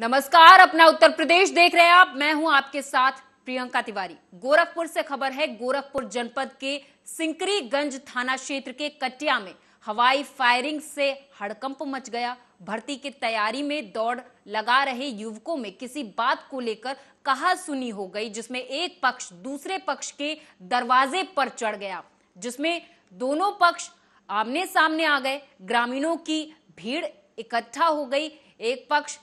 नमस्कार, अपना उत्तर प्रदेश देख रहे हैं आप। मैं हूँ आपके साथ प्रियंका तिवारी। गोरखपुर से खबर है, गोरखपुर जनपद के सिंकरीगंज थाना क्षेत्र के कटिया में हवाई फायरिंग से हड़कंप मच गया। भर्ती की तैयारी में दौड़ लगा रहे युवकों में किसी बात को लेकर कहा सुनी हो गई, जिसमें एक पक्ष दूसरे पक्ष के दरवाजे पर चढ़ गया, जिसमें दोनों पक्ष आमने सामने आ गए। ग्रामीणों की भीड़ इकट्ठा हो गई। एक पक्ष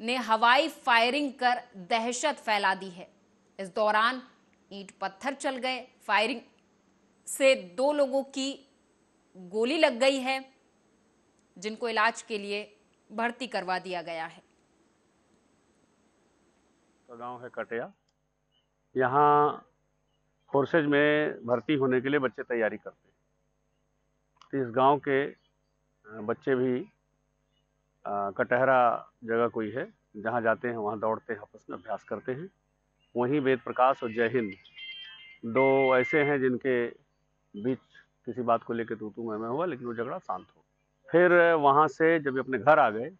ने हवाई फायरिंग कर दहशत फैला दी है। इस दौरान ईंट पत्थर चल गए। फायरिंग से दो लोगों की गोली लग गई है, जिनको इलाज के लिए भर्ती करवा दिया गया है। गाँव है कटिया। यहाँ फोर्सेज में भर्ती होने के लिए बच्चे तैयारी करते हैं। तो इस गाँव के बच्चे भी कटहरा जगह कोई है, जहाँ जाते हैं, वहाँ दौड़ते हैं, आपस में अभ्यास करते हैं। वहीं वेद प्रकाश और जय हिंद, दो ऐसे हैं जिनके बीच किसी बात को लेकर तू तू मैं हुआ, लेकिन वो झगड़ा शांत हो। फिर वहाँ से जब अपने घर आ गए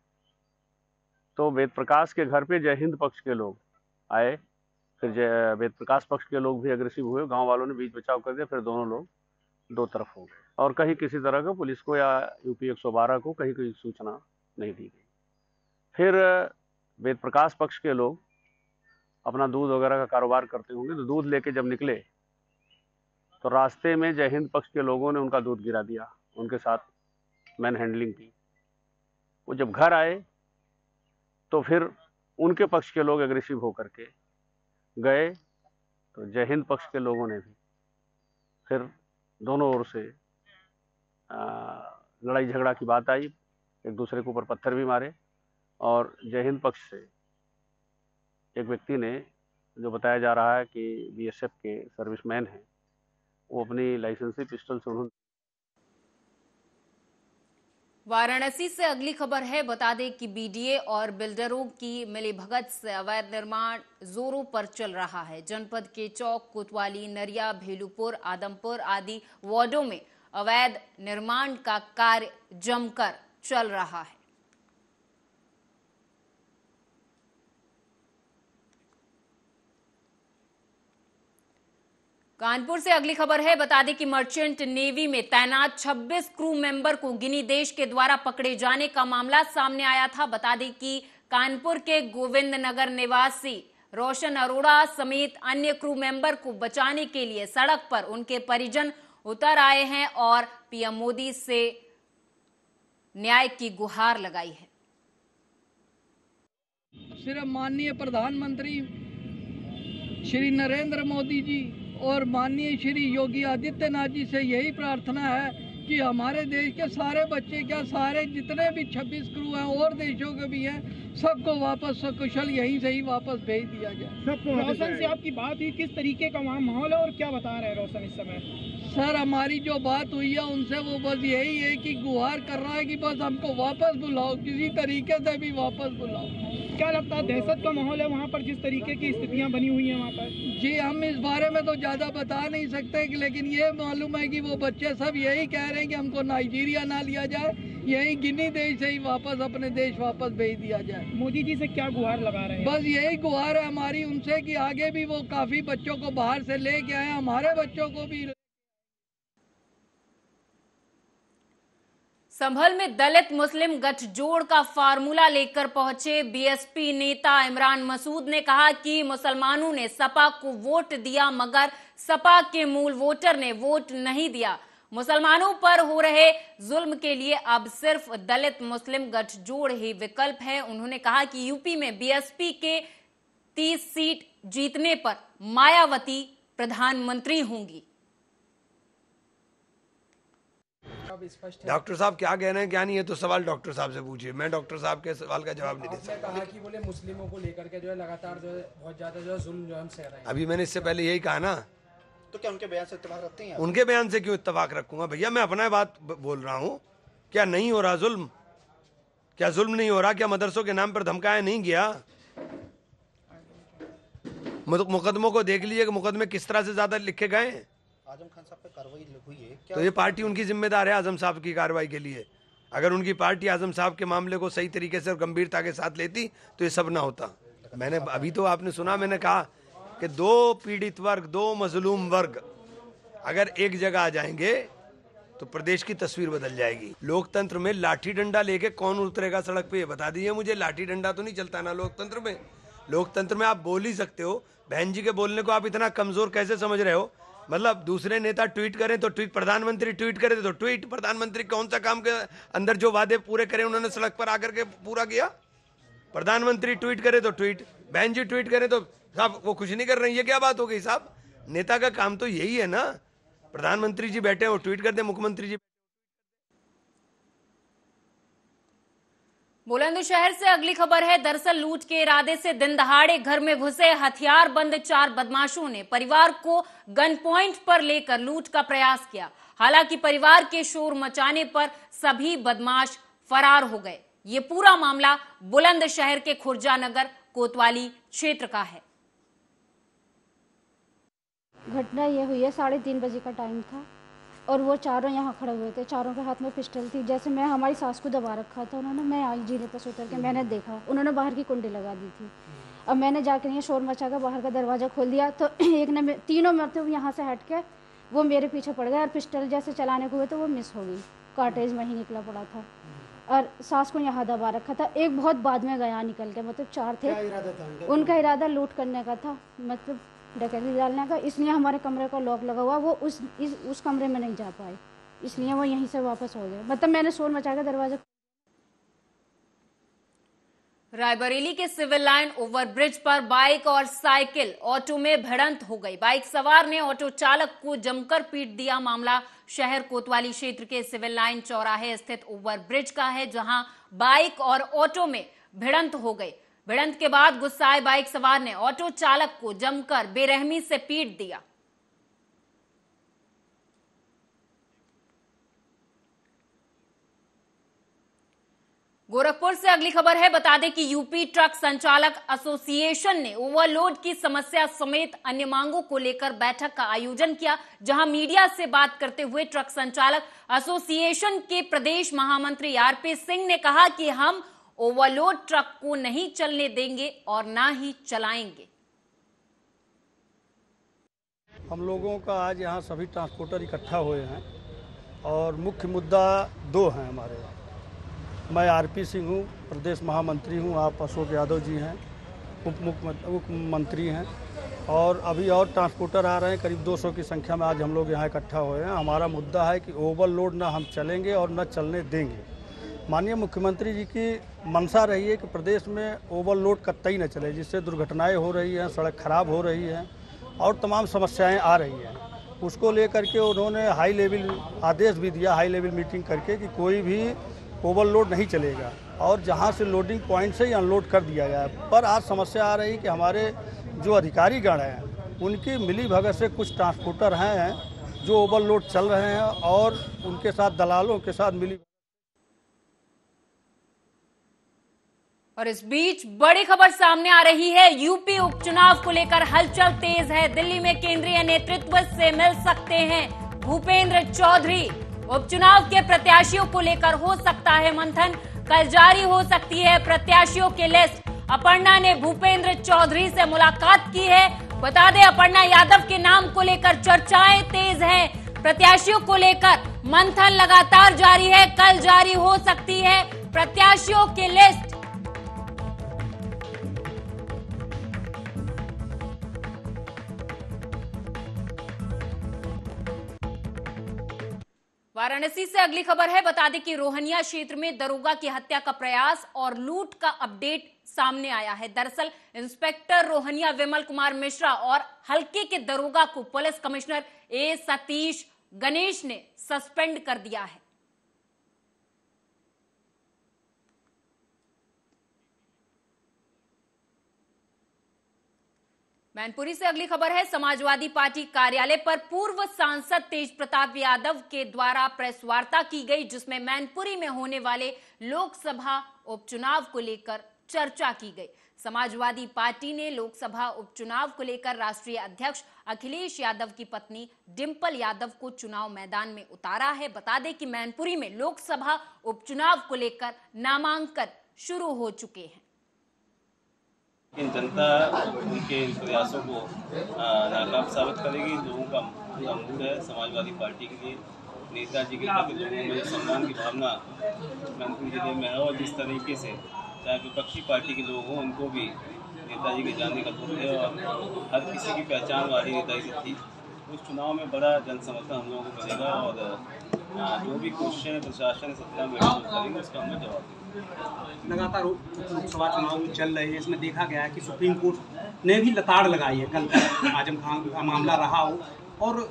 तो वेद प्रकाश के घर पे जय हिंद पक्ष के लोग आए। फिर जय, वेद प्रकाश पक्ष के लोग भी अग्रेसिव हुए, गाँव वालों ने बीच बचाव कर दिया, फिर दोनों लोग दो तरफ़ हो गए। और कहीं किसी तरह का पुलिस को या यूपी 112 को कहीं कोई सूचना नहीं दी गई। फिर वेद प्रकाश पक्ष के लोग अपना दूध वगैरह का कारोबार करते होंगे तो दूध लेके जब निकले तो रास्ते में जय हिंद पक्ष के लोगों ने उनका दूध गिरा दिया, उनके साथ मैन हैंडलिंग की। वो जब घर आए तो फिर उनके पक्ष के लोग एग्रेसिव होकर के गए तो जय हिंद पक्ष के लोगों ने भी फिर दोनों ओर से लड़ाई झगड़ा की बात आई। एक दूसरे के ऊपर पत्थर भी मारे और जय हिंद पक्ष से एक व्यक्ति ने जो बताया जा रहा है कि बीएसएफ के सर्विसमैन हैं, वो अपनी लाइसेंसी पिस्टल से उन्होंने वाराणसी से अगली खबर है, बता दें कि बीडीए और बिल्डरों की मिलीभगत से अवैध निर्माण जोरों पर चल रहा है। जनपद के चौक, कोतवाली, नरिया, भेलूपुर, आदमपुर आदि वार्डों में अवैध निर्माण का कार्य जमकर चल रहा है। कानपुर से अगली खबर है, बता दें कि मर्चेंट नेवी में तैनात 26 क्रू मेंबर को गिनी देश के द्वारा पकड़े जाने का मामला सामने आया था। बता दें कि कानपुर के गोविंद नगर निवासी रोशन अरोड़ा समेत अन्य क्रू मेंबर को बचाने के लिए सड़क पर उनके परिजन उतर आए हैं और पीएम मोदी से न्याय की गुहार लगाई है। सिर्फ़ माननीय प्रधानमंत्री श्री नरेंद्र मोदी जी और माननीय श्री योगी आदित्यनाथ जी से यही प्रार्थना है कि हमारे देश के सारे बच्चे क्या सारे जितने भी 26 क्रू हैं और देशों के भी हैं सबको वापस सकुशल यहीं से ही वापस भेज दिया जाए। सबको रोशन से आपकी बात हुई किस तरीके का वहाँ माहौल है और क्या बता रहे हैं रोशन इस समय? सर हमारी जो बात हुई है उनसे वो बस यही है कि गुहार कर रहा है कि बस हमको वापस बुलाओ किसी तरीके से भी वापस बुलाओ। क्या लगता है दहशत का माहौल है वहाँ पर जिस तरीके की स्थितियाँ बनी हुई हैं वहाँ पर? जी हम इस बारे में तो ज़्यादा बता नहीं सकते लेकिन ये मालूम है कि वो बच्चे सब यही कह रहे हैं कि हमको नाइजीरिया ना लिया जाए यही गिनी देश से ही वापस अपने देश वापस भेज दिया जाए। मोदी जी से क्या गुहार लगा रहे हैं? बस यही गुहार है हमारी उनसे कि आगे भी वो काफ़ी बच्चों को बाहर से लेके आए हमारे बच्चों को भी संभल में दलित मुस्लिम गठजोड़ का फार्मूला लेकर पहुँचे बीएसपी नेता इमरान मसूद ने कहा कि मुसलमानों ने सपा को वोट दिया मगर सपा के मूल वोटर ने वोट नहीं दिया। मुसलमानों पर हो रहे जुल्म के लिए अब सिर्फ़ दलित मुस्लिम गठजोड़ ही विकल्प है। उन्होंने कहा कि यूपी में बीएसपी के 30 सीट जीतने पर मायावती प्रधानमंत्री होंगी। डॉक्टर साहब क्या कह रहे हैं क्या नहीं है तो सवाल डॉक्टर साहब से पूछिए। मैं डॉक्टर साहब के सवाल का जवाब नहीं दे आपने कहा कि बोले मुस्लिमों को लेकर के जो है लगातार जो है बहुत ज़्यादा जो है जुल्म जो है हम सह रहे हैं। अभी मैंने इससे पहले यही कहा ना तो क्या उनके बयान से इत्तेफाक रखते हैं उनके बयान से क्यों इत्तेफाक रखूँगा? भैया मैं अपना बात बोल रहा हूँ। क्या नहीं हो रहा जुल्म? क्या जुल्म नहीं हो रहा? क्या मदरसों के नाम पर धमकाया नहीं गया? मुकदमों को देख लीजिए कि मुकदमे किस तरह से ज़्यादा लिखे गए हैं। आज़म खान साहब पे कार्रवाई हुई है क्या तो ये पार्टी उनकी जिम्मेदार है आज़म साहब की कार्रवाई के लिए। अगर उनकी पार्टी आज़म साहब के मामले को सही तरीके से और गंभीरता के साथ लेती तो ये सब ना होता। मैंने अभी तो आपने सुना मैंने कहा कि दो पीड़ित वर्ग, दो मजलूम वर्ग अगर एक जगह आ जाएँगे तो प्रदेश की तस्वीर बदल जाएगी। लोकतंत्र में लाठी डंडा लेके कौन उतरेगा सड़क पे, ये बता दीजिए मुझे। लाठी डंडा तो नहीं चलता ना लोकतंत्र में। लोकतंत्र में आप बोल ही सकते हो, बहन जी के बोलने को आप इतना कमज़ोर कैसे समझ रहे हो? मतलब दूसरे नेता ट्वीट करें तो ट्वीट, प्रधानमंत्री ट्वीट करे तो ट्वीट, प्रधानमंत्री कौन सा काम के अंदर जो वादे पूरे करे उन्होंने सड़क पर आकर के पूरा किया? प्रधानमंत्री ट्वीट करे तो ट्वीट, बहन जी ट्वीट करे तो साहब, वो कुछ नहीं कर रही है, क्या बात हो गई साहब? नेता का काम तो यही है ना। प्रधानमंत्री जी बैठे हैं वो ट्वीट करते हैं मुख्यमंत्री जी। बुलंदशहर से अगली खबर है, दरअसल लूट के इरादे से दिन दहाड़े घर में घुसे हथियार बंद चार बदमाशों ने परिवार को गन पॉइंट पर लेकर लूट का प्रयास किया। हालाँकि परिवार के शोर मचाने पर सभी बदमाश फरार हो गए। ये पूरा मामला बुलंदशहर के खुर्जा नगर, कोतवाली क्षेत्र का है। घटना ये हुई है साढ़े तीन बजे का टाइम था और वो चारों यहाँ खड़े हुए थे चारों के हाथ में पिस्टल थी। जैसे मैं हमारी सास को दबा रखा था उन्होंने मैं आई जीने पर उतर के मैंने देखा उन्होंने बाहर की कुंडी लगा दी थी। अब मैंने जाकर ये शोर मचा कर बाहर का दरवाज़ा खोल दिया तो एक ने तीनों मतलब यहाँ से हट के वो मेरे पीछे पड़ गए और पिस्टल जैसे चलाने को हुए तो वो मिस हो गई। कार्टेज वहीं निकला पड़ा था और सास को यहाँ दबा रखा था। एक बहुत बाद में गया निकल के मतलब चार थे। इरादा उनका इरादा लूट करने का था मतलब डकैती डालने का, इसलिए हमारे कमरे का लॉक लगा हुआ, वो उस, इस, उस कमरे में नहीं जा पाए। इसलिए वो यहीं से वापस हो गए मतलब मैंने शोर मचा के दरवाज़ा रायबरेली के सिविल लाइन ओवरब्रिज पर बाइक और साइकिल ऑटो में भिड़ंत हो गई। बाइक सवार ने ऑटो चालक को जमकर पीट दिया मामला। शहर कोतवाली क्षेत्र के सिविल लाइन चौराहे स्थित ओवरब्रिज का है, जहाँ बाइक और ऑटो में भिड़ंत हो गई। भिड़ंत के बाद गुस्साए बाइक सवार ने ऑटो चालक को जमकर बेरहमी से पीट दिया। गोरखपुर से अगली खबर है, बता दें कि यूपी ट्रक संचालक एसोसिएशन ने ओवरलोड की समस्या समेत अन्य मांगों को लेकर बैठक का आयोजन किया, जहाँ मीडिया से बात करते हुए ट्रक संचालक एसोसिएशन के प्रदेश महामंत्री आरपी सिंह ने कहा कि हम ओवरलोड ट्रक को नहीं चलने देंगे और ना ही चलाएँगे। हम लोगों का आज यहाँ सभी ट्रांसपोर्टर इकट्ठा हुए हैं और मुख्य मुद्दा दो हैं हमारे। यहाँ मैं आरपी सिंह हूँ, प्रदेश महामंत्री हूँ, आप अशोक यादव जी हैं, उप मुख्यमंत्री हैं और अभी और ट्रांसपोर्टर आ रहे हैं, करीब 200 की संख्या में आज हम लोग यहाँ इकट्ठा हुए हैं। हमारा मुद्दा है कि ओवरलोड ना हम चलेंगे और न चलने देंगे। माननीय मुख्यमंत्री जी की मंशा रही है कि प्रदेश में ओवरलोड कतई न चले, जिससे दुर्घटनाएँ हो रही हैं, सड़क खराब हो रही हैं और तमाम समस्याएँ आ रही हैं। उसको लेकर के उन्होंने हाई लेवल आदेश भी दिया हाई लेवल मीटिंग करके कि कोई भी ओवरलोड नहीं चलेगा और जहाँ से लोडिंग पॉइंट से ही अनलोड कर दिया गया पर आज समस्या आ रही कि हमारे जो अधिकारी गण हैं, उनकी मिली भगत से कुछ ट्रांसपोर्टर हैं, जो ओवरलोड चल रहे हैं और उनके साथ दलालों के साथ मिली और इस बीच बड़ी खबर सामने आ रही है। यूपी उपचुनाव को लेकर हलचल तेज है। दिल्ली में केंद्रीय नेतृत्व से मिल सकते हैं भूपेंद्र चौधरी। उपचुनाव के प्रत्याशियों को लेकर हो सकता है मंथन। कल जारी हो सकती है प्रत्याशियों की लिस्ट। अपर्णा ने भूपेंद्र चौधरी से मुलाकात की है। बता दें, अपर्णा यादव के नाम को लेकर चर्चाएँ तेज हैं। प्रत्याशियों को लेकर मंथन लगातार जारी है। कल जारी हो सकती है प्रत्याशियों की लिस्ट। वाराणसी से अगली खबर है, बता दें कि रोहनिया क्षेत्र में दरोगा की हत्या का प्रयास और लूट का अपडेट सामने आया है। दरअसल, इंस्पेक्टर रोहनिया विमल कुमार मिश्रा और हल्के के दरोगा को police commissioner A Satish Ganesh ने सस्पेंड कर दिया है। मैनपुरी से अगली खबर है, समाजवादी पार्टी कार्यालय पर पूर्व सांसद तेज प्रताप यादव के द्वारा प्रेस वार्ता की गई, जिसमें मैनपुरी में होने वाले लोकसभा उपचुनाव को लेकर चर्चा की गई। समाजवादी पार्टी ने लोकसभा उपचुनाव को लेकर राष्ट्रीय अध्यक्ष अखिलेश यादव की पत्नी डिंपल यादव को चुनाव मैदान में उतारा है। बता दें कि मैनपुरी में लोकसभा उपचुनाव को लेकर नामांकन शुरू हो चुके हैं। लेकिन जनता उनके इन प्रयासों को नाकाम साबित करेगी। लोगों का मूड है समाजवादी पार्टी के लिए। नेताजी के प्रति लोगों में सम्मान की भावना मैनपुर ज़िले में है और जिस तरीके से चाहे विपक्षी पार्टी के लोग हों, उनको भी नेताजी के जाने का दुख है और हर किसी की पहचान वाली नेताजी से थी। उस चुनाव में बड़ा जन समर्थन हम लोगों को मिलेगा और जो भी कोशिशें प्रशासन सत्ता में करेंगे उसका हमें जवाब लगातार लोकसभा चुनाव चल रहे हैं। इसमें देखा गया है कि सुप्रीम कोर्ट ने भी लताड़ लगाई है। कल आज़म खान का मामला रहा हो और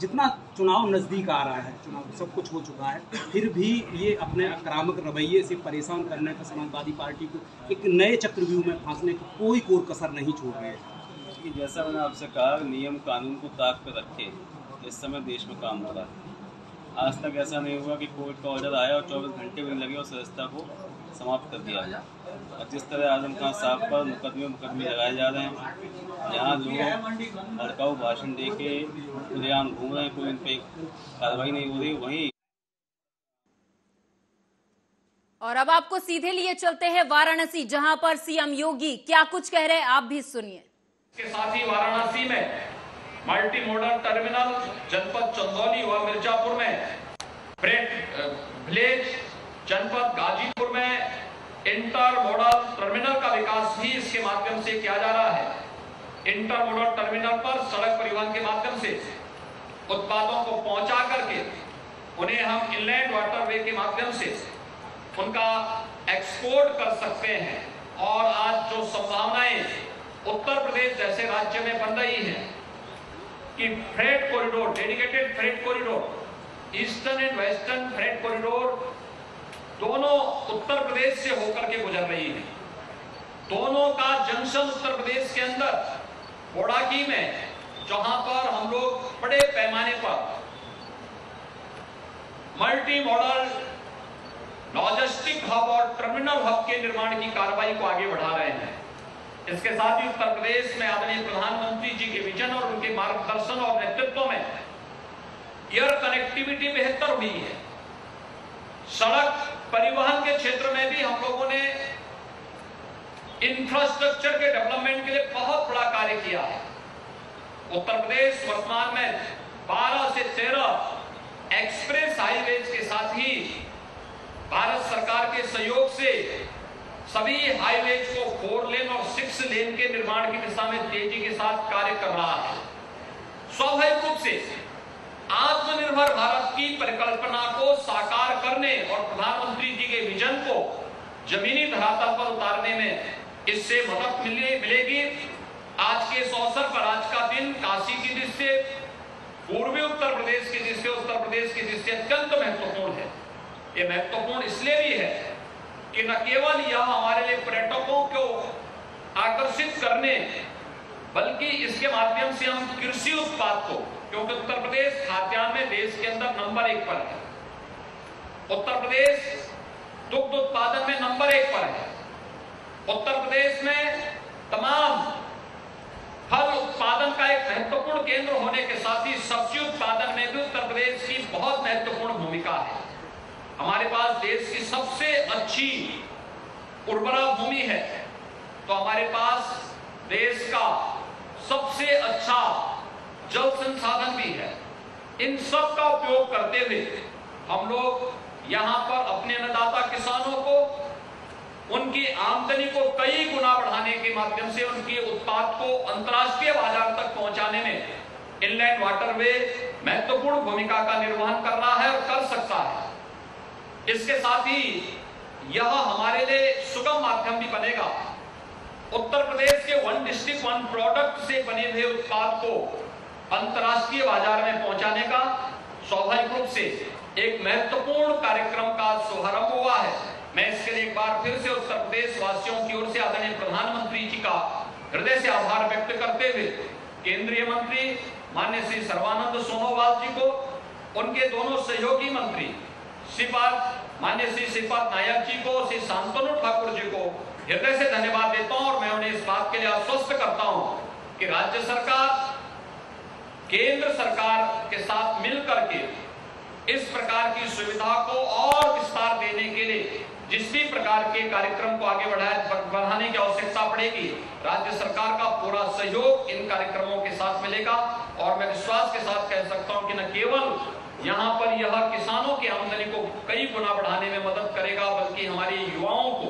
जितना चुनाव नज़दीक आ रहा है, चुनाव सब कुछ हो चुका है, फिर भी ये अपने आक्रामक रवैये से परेशान करने का समाजवादी पार्टी को एक नए चक्रव्यूह में फांसने की कोई कोर कसर नहीं छोड़ रहे हैं। कि जैसा मैंने आपसे कहा, नियम कानून को ताक पर रखे। इस समय देश में काम हो रहा है। आज तक ऐसा नहीं हुआ कि कोर्ट का ऑर्डर आया और 24 घंटे भी लगे उस व्यवस्था को समाप्त कर दिया और जिस तरह आज़म खान साहब पर मुकदमे मुकदमे लगाए जा रहे हैं यहाँ लोग भड़काऊ भाषण दे के खुलेआम घूम रहे हैं, कोई उन पर कार्रवाई नहीं हो रही, वहीं और अब आपको सीधे लिए चलते हैं वाराणसी, जहाँ पर सीएम योगी क्या कुछ कह रहे हैं, आप भी सुनिए। के साथ ही वाराणसी में मल्टी मॉडल टर्मिनल, जनपद चंदौली व मिर्जापुर में विलेज जनपद गाजीपुर में इंटर मॉडल टर्मिनल का विकास भी इसके माध्यम से किया जा रहा है। इंटर मॉडल टर्मिनल पर सड़क परिवहन के माध्यम से उत्पादों को पहुँचा करके उन्हें हम इनलैंड वाटरवे के माध्यम से उनका एक्सपोर्ट कर सकते हैं। और आज जो संभावनाएँ उत्तर प्रदेश जैसे राज्य में बन रही है कि freight corridor, dedicated freight corridor, eastern and western freight corridor दोनों उत्तर प्रदेश से होकर के गुजर रही है। दोनों का जंक्शन उत्तर प्रदेश के अंदर बोड़ाकी में, जहाँ पर हम लोग बड़े पैमाने पर मल्टी मॉडल लॉजिस्टिक हब और टर्मिनल हब के निर्माण की कार्रवाई को आगे बढ़ा रहे हैं। इसके साथ ही उत्तर प्रदेश में आदरणीय प्रधानमंत्री जी के विजन और उनके मार्गदर्शन और नेतृत्व में एयर कनेक्टिविटी बेहतर हुई है। सड़क परिवहन के क्षेत्र में भी हम लोगों ने इंफ्रास्ट्रक्चर के डेवलपमेंट के लिए बहुत बड़ा कार्य किया है। उत्तर प्रदेश वर्तमान में 12 से 13 एक्सप्रेस हाईवेज के साथ ही भारत सरकार के सहयोग से सभी हाईवेज को फोर लेन और सिक्स लेन के निर्माण की दिशा में तेज़ी के साथ कार्य कर रहा है। स्वाभाविक रूप से आत्मनिर्भर भारत की परिकल्पना को साकार करने और प्रधानमंत्री जी के विजन को जमीनी धरातल पर उतारने में इससे मदद मिले, मिलेगी। आज के इस अवसर पर आज का दिन काशी की दृष्टि पूर्वी उत्तर प्रदेश की दृष्टि उत्तर प्रदेश की दृष्टि अत्यंत महत्वपूर्ण है। ये महत्वपूर्ण इसलिए भी है कि न केवल यह हमारे लिए पर्यटकों को आकर्षित करने, बल्कि इसके माध्यम से हम कृषि उत्पाद को, क्योंकि उत्तर प्रदेश खाद्यान्न में देश के अंदर नंबर एक पर है। उत्तर प्रदेश दुग्ध उत्पादन में नंबर एक पर है। उत्तर प्रदेश में तमाम फल उत्पादन का एक महत्वपूर्ण केंद्र होने के साथ ही सब्ज़ी उत्पादन में भी उत्तर प्रदेश की बहुत महत्वपूर्ण भूमिका है। हमारे पास देश की सबसे अच्छी उर्वरा भूमि है तो हमारे पास देश का सबसे अच्छा जल संसाधन भी है। इन सब का उपयोग करते हुए हम लोग यहाँ पर अपने अन्नदाता किसानों को, उनकी आमदनी को कई गुना बढ़ाने के माध्यम से, उनके उत्पाद को अंतर्राष्ट्रीय बाज़ार तक पहुँचाने में इनलैंड वाटरवे महत्वपूर्ण भूमिका का निर्वहन कर रहा है और कर सकता है। इसके साथ ही यह हमारे लिए सुगम माध्यम भी बनेगा। उत्तर प्रदेश के वन डिस्ट्रिक्ट वन प्रोडक्ट से बने हुए उत्पाद को अंतर्राष्ट्रीय बाज़ार में पहुँचाने का स्वाभाविक रूप से एक महत्वपूर्ण कार्यक्रम का शुभारंभ हुआ है। मैं इसके लिए एक बार फिर से उत्तर प्रदेश वासियों की ओर से आदरणीय प्रधानमंत्री जी का हृदय से आभार व्यक्त करते हुए केंद्रीय मंत्री मान्य श्री सर्वानंद सोनोवाल जी को, उनके दोनों सहयोगी मंत्री श्रीपाद मान्य श्री श्रीपाद नायक जी को, श्री शांतनु ठाकुर जी को हृदय से धन्यवाद देता हूँ और मैं उन्हें इस बात के लिए आश्वस्त करता हूँ कि राज्य सरकार, केंद्र सरकार के साथ मिलकर के इस प्रकार की सुविधा को और विस्तार देने के लिए जिस भी प्रकार के कार्यक्रम को आगे बढ़ाने की आवश्यकता पड़ेगी, राज्य सरकार का पूरा सहयोग इन कार्यक्रमों के साथ मिलेगा और मैं विश्वास के साथ कह सकता हूँ कि न केवल यहाँ पर यह किसानों की आमदनी को कई गुना बढ़ाने में मदद करेगा, बल्कि हमारे युवाओं को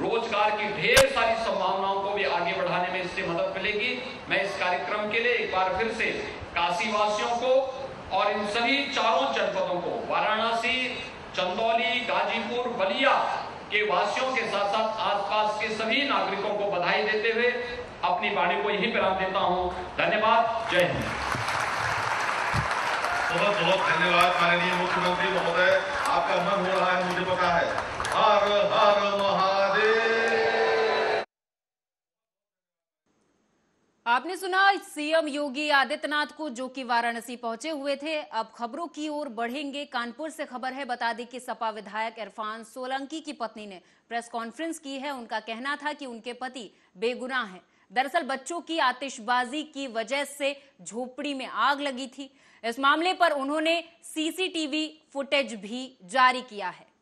रोज़गार की ढेर सारी संभावनाओं को भी आगे बढ़ाने में इससे मदद मिलेगी। मैं इस कार्यक्रम के लिए एक बार फिर से काशी वासियों को और इन सभी चारों जनपदों को, वाराणसी, चंदौली, गाजीपुर, बलिया के वासियों के साथ साथ आसपास के सभी नागरिकों को बधाई देते हुए अपनी वाणी को यही विराम देता हूँ। धन्यवाद। जय हिंद। बहुत बहुत धन्यवाद माननीय मुख्यमंत्री महोदय आपका मन हो रहा है मुझे पता है हर हर आपने सुना, सीएम योगी आदित्यनाथ को जो कि वाराणसी पहुँचे हुए थे, अब खबरों की ओर बढ़ेंगे। कानपुर से खबर है, बता दें कि सपा विधायक इरफान सोलंकी की पत्नी ने प्रेस कॉन्फ्रेंस की है। उनका कहना था कि उनके पति बेगुनाह हैं। दरअसल बच्चों की आतिशबाजी की वजह से झोपड़ी में आग लगी थी। इस मामले पर उन्होंने सीसीटीवी फुटेज भी जारी किया है।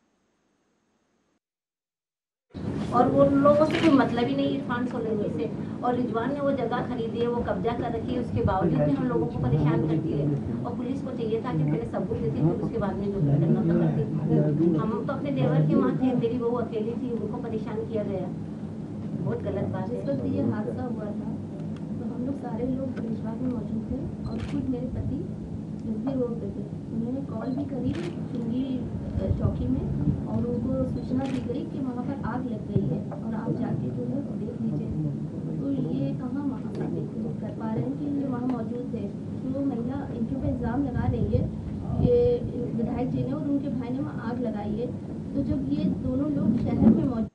और वो लोगों से कोई मतलब ही नहीं इरफान सोलंकी से। और रिजवान ने वो जगह खरीदी है, वो कब्जा कर रखी है, उसके बावजूद भी हम लोगों को परेशान करती है। और पुलिस को चाहिए था कि पहले सबूत देती फिर उसके बाद में जो करना करती हम तो अपने देवर के वहाँ थे, मेरी बहू अकेली थी, उनको परेशान किया गया। बहुत गलत बात है। जिस वक्त ये हादसा हुआ था तो हम लोग सारे लोग पुलिस में मौजूद थे और खुद मेरे पति भी रोड पे थे। उन्होंने कॉल भी करी चुंगी चौकी में और उनको सूचना दी गई कि वहाँ पर आग लग गई है और आप जाके जो है देख लीजिए। तो ये कहाँ वहाँ पर देख कर पा रहे हैं कि ये वहाँ मौजूद थे। तो महिला इनके ऊपर इल्ज़ाम लगा रही है, ये विधायक जी ने और उनके भाई ने वहाँ आग लगाई है। तो जब ये दोनों लोग शहर में मौजूद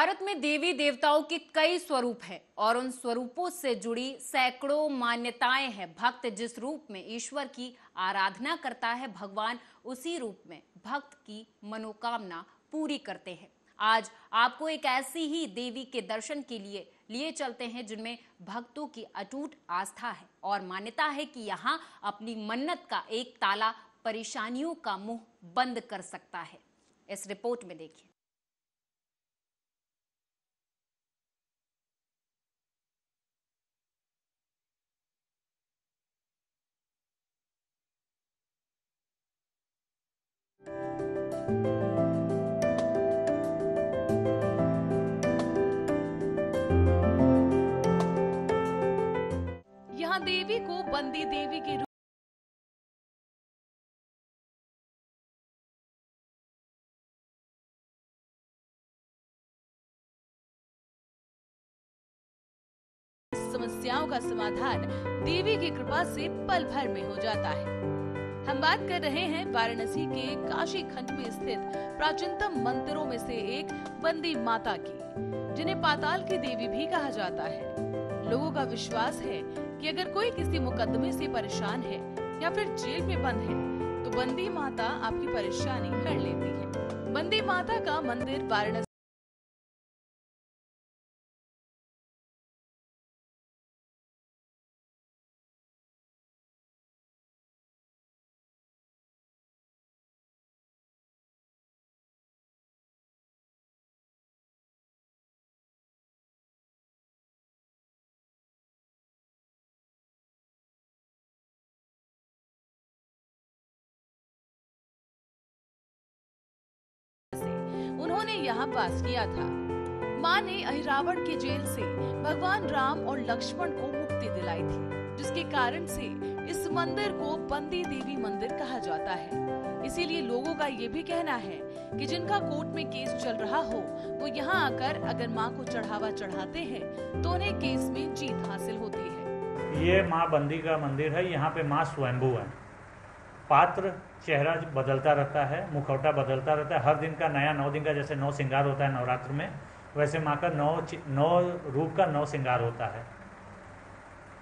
भारत में देवी देवताओं के कई स्वरूप हैं और उन स्वरूपों से जुड़ी सैकड़ों मान्यताएँ हैं। भक्त जिस रूप में ईश्वर की आराधना करता है, भगवान उसी रूप में भक्त की मनोकामना पूरी करते हैं। आज आपको एक ऐसी ही देवी के दर्शन के लिए लिए चलते हैं, जिनमें भक्तों की अटूट आस्था है और मान्यता है कि यहाँ अपनी मन्नत का एक ताला परेशानियों का मुँह बंद कर सकता है। इस रिपोर्ट में देखिए। देवी को बंदी देवी के रूप समस्याओं का समाधान देवी की कृपा से पल भर में हो जाता है। हम बात कर रहे हैं वाराणसी के काशी खंड में स्थित प्राचीनतम मंदिरों में से एक बंदी माता की, जिन्हें पाताल की देवी भी कहा जाता है। लोगों का विश्वास है कि अगर कोई किसी मुकदमे से परेशान है या फिर जेल में बंद है तो बंदी माता आपकी परेशानी हर लेती है। बंदी माता का मंदिर वाराणसी यहाँ वास किया था। माँ ने अहिरावण के जेल से भगवान राम और लक्ष्मण को मुक्ति दिलाई थी, जिसके कारण से इस मंदिर को बंदी देवी मंदिर कहा जाता है। इसीलिए लोगों का ये भी कहना है कि जिनका कोर्ट में केस चल रहा हो, वो यहाँ आकर अगर माँ को चढ़ावा चढ़ाते हैं तो उन्हें केस में जीत हासिल होती है। ये माँ बंदी का मंदिर है, यहाँ पे माँ स्वयंभू है। पात्र चेहरा बदलता रहता है, मुखौटा बदलता रहता है, हर दिन का नया नौ दिन का जैसे नौ श्रृंगार होता है नवरात्र में, वैसे माँ का नौ नौ रूप का नौ श्रृंगार होता है।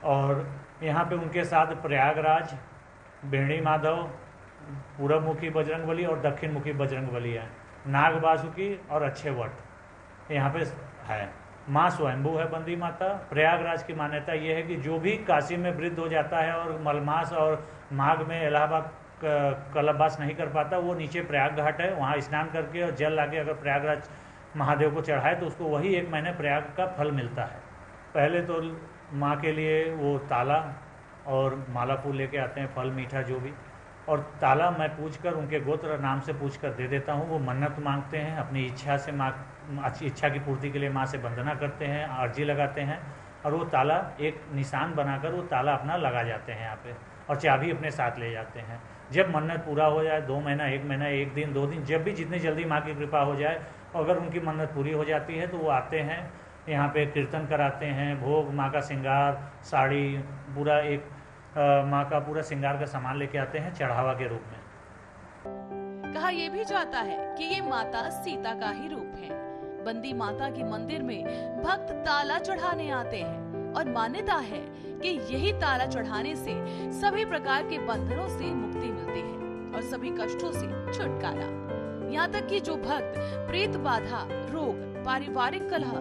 और यहाँ पे उनके साथ प्रयागराज, बेणी माधव पूरब मुखी बजरंग बली और दक्षिण मुखी बजरंग बली है। नाग बासुकी और अच्छे वट। यहाँ पे है। माँ स्वयंभू है बंदी माता। प्रयागराज की मान्यता ये है कि जो भी काशी में वृद्ध हो जाता है और मलमास और माघ में इलाहाबाद क- कलबवास नहीं कर पाता, वो नीचे प्रयाग घाट है, वहाँ स्नान करके और जल लाके अगर प्रयागराज महादेव को चढ़ाए तो उसको वही एक महीने प्रयाग का फल मिलता है। पहले तो माँ के लिए वो ताला और माला फूल लेके आते हैं, फल, मीठा, जो भी। और ताला मैं पूछ कर उनके गोत्र नाम से पूछ कर दे देता हूँ, वो मन्नत मांगते हैं, अपनी इच्छा से माँ, अच्छी इच्छा की पूर्ति के लिए माँ से वंदना करते हैं अर्जी लगाते हैं, और वो ताला एक निशान बनाकर वो ताला अपना लगा जाते हैं यहाँ पे। और चाबी अपने साथ ले जाते हैं। जब मन्नत पूरा हो जाए, दो महीना, एक महीना, एक दिन, दो दिन, जब भी जितनी जल्दी माँ की कृपा हो जाए अगर उनकी मन्नत पूरी हो जाती है तो वो आते हैं, यहाँ पे कीर्तन कराते हैं, भोग, माँ का श्रृंगार, साड़ी, पूरा एक माँ का पूरा श्रृंगार का सामान लेके आते हैं चढ़ावा के रूप में। कहा यह भी जाता है कि ये माता सीता का ही रूप है। बंदी माता के मंदिर में भक्त ताला चढ़ाने आते हैं और मान्यता है कि यही ताला चढ़ाने से सभी प्रकार के बंधनों से मुक्ति मिलती है और सभी कष्टों से छुटकारा। यहाँ तक कि जो भक्त प्रेत बाधा, रोग, पारिवारिक कलह,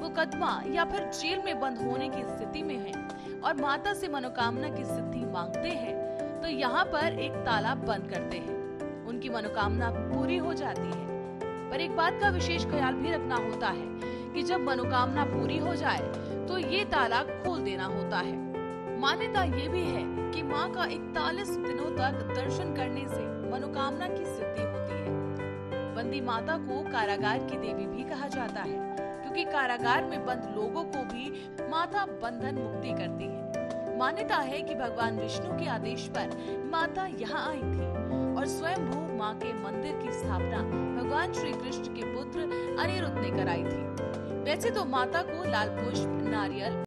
मुकदमा या फिर जेल में बंद होने की स्थिति में है और माता से मनोकामना की सिद्धि मांगते हैं तो यहाँ पर एक ताला बंद करते हैं। उनकी मनोकामना पूरी हो जाती है। पर एक बात का विशेष ख्याल भी रखना होता है कि जब मनोकामना पूरी हो जाए तो ये ताला खोल देना होता है। मान्यता ये भी है कि माँ का इकतालीस दिनों तक दर्शन करने से मनोकामना की सिद्धि होती है। बंदी माता को कारागार की देवी भी कहा जाता है, क्योंकि कारागार में बंद लोगों को भी माता बंधन मुक्ति करती है। मान्यता है कि भगवान विष्णु के आदेश पर माता यहाँ आई थी और स्वयं भू माँ के मंदिर की स्थापना भगवान श्री कृष्ण के पुत्र अनिरुद्ध ने कराई थी। वैसे तो माता को लाल पुष्प नारियल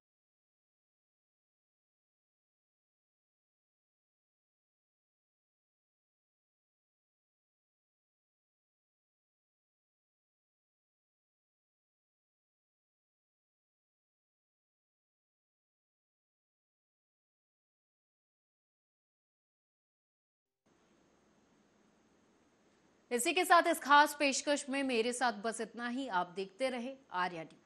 इसी के साथ इस खास पेशकश में मेरे साथ बस इतना ही। आप देखते रहे आर्या न्यूज़